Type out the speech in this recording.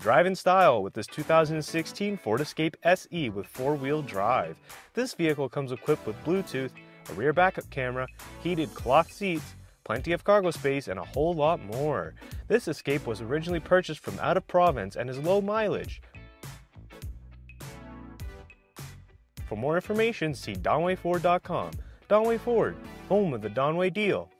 Drive in style with this 2016 Ford Escape SE with four-wheel drive. This vehicle comes equipped with Bluetooth, a rear backup camera, heated cloth seats, plenty of cargo space, and a whole lot more. This Escape was originally purchased from out of province and is low mileage. For more information, see DonwayFord.com. Donway Ford, home of the Donway deal.